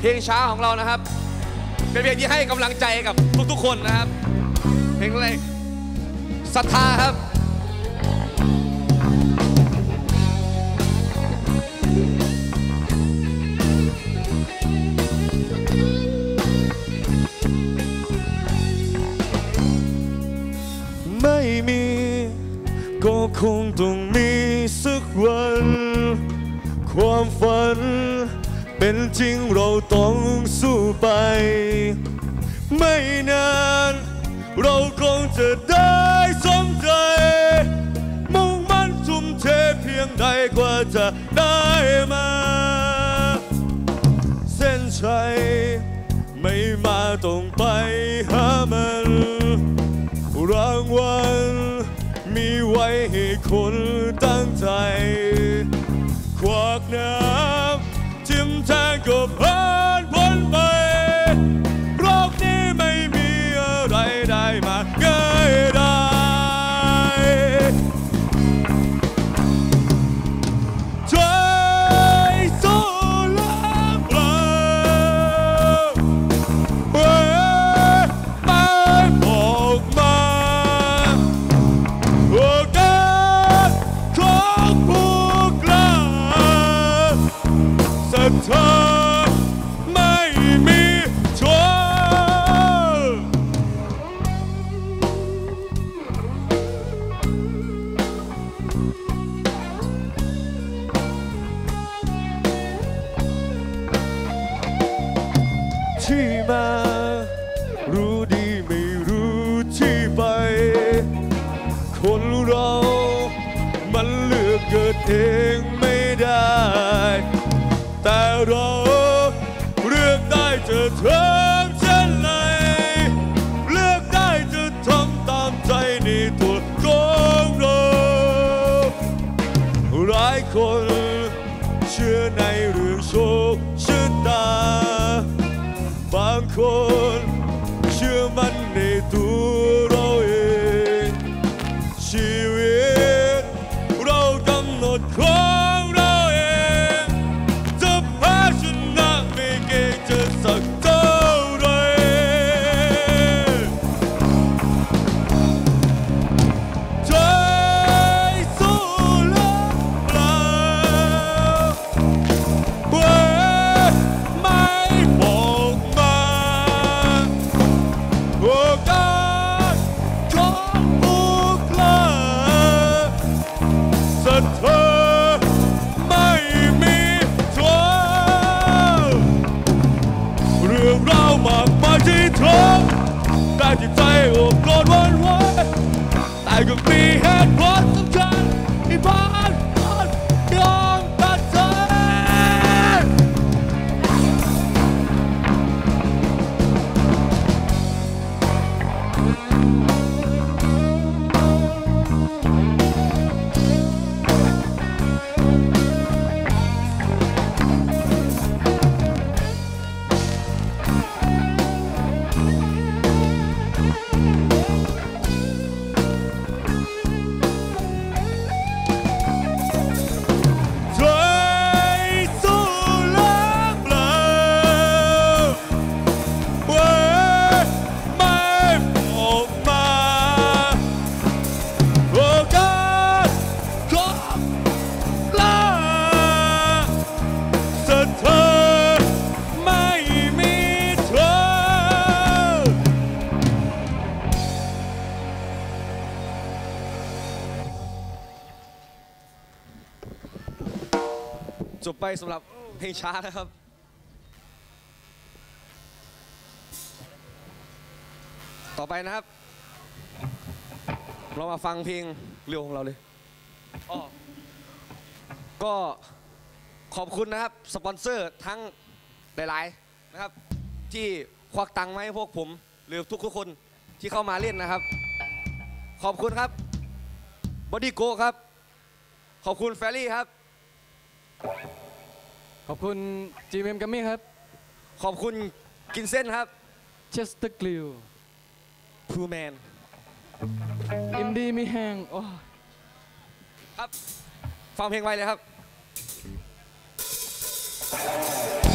เพลงช้าของเรานะครับ เป็นเพลงที่ให้กำลังใจกับทุกๆคนนะครับ เพลงอะไรศรัทธาครับ คงต้องมีสักวัน ความฝัน เป็นจริงเราต้องสู้ไป ไม่นาน เราคงจะได้สมใจ มุ่งมั่นทุ่มเทเพียงใดกว่าจะได้มา เส้นชัยไม่มาต้องไปหามัน ว้ให้คนตั้งใจขวากน้ำทิมแทงกับ เองไม่ได้ แต่เราเลือกได้จะทำเช่นไรเลือกได้จะทำตามใจในตัวของเราหลายคนเชื่อในเรื่องโชคชะตาบางคน จบไปสำหรับเพลงช้านะครับ ต่อไปนะครับ เรามาฟังเพลงเร็วของเราเลยอ้อก็ขอบคุณนะครับ สปอนเซอร์ทั้งหลายๆนะครับ ที่ควักตังค์มาให้พวกผม หรือทุกๆคนที่เข้ามาเล่นนะครับ ขอบคุณครับบอดี้โกครับ ขอบคุณแฟรี่ครับ ขอบคุณ GMM กัมมี่ครับ ขอบคุณกินเส้นครับ Chester g l i l True Man อิมดีมีแหงโอ้ครับ ฟังเพลงไวเลยครับ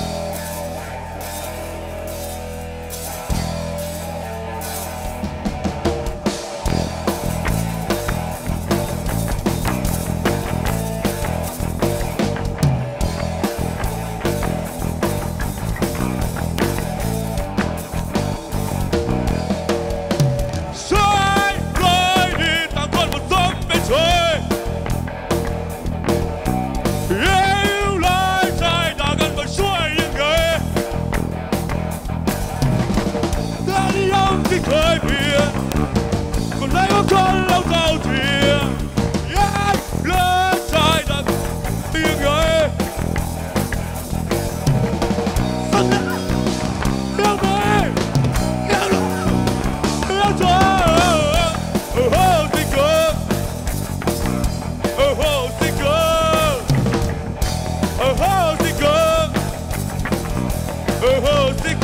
ho, sing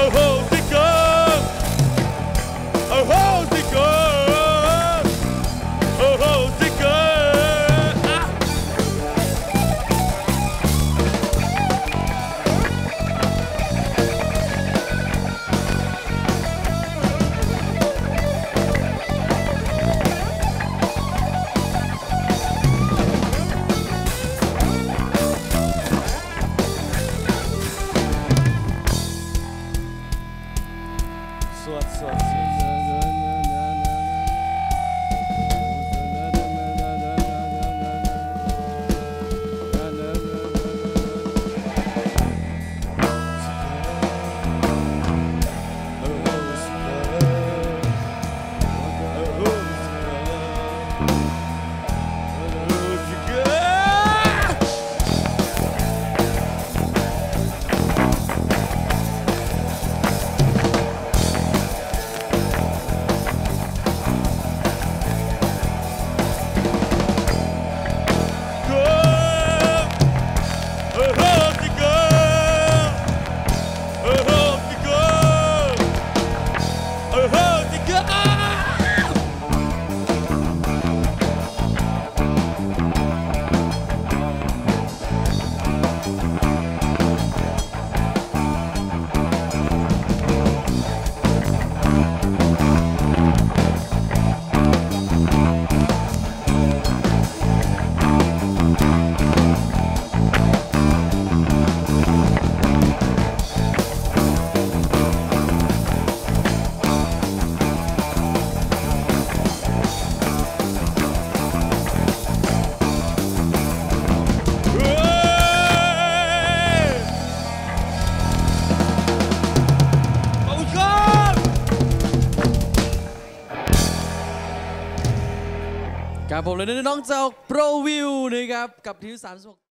ho, ho! Let's, let's. ผมและน้องเจ้าโปรวิวนะครับกับทีม36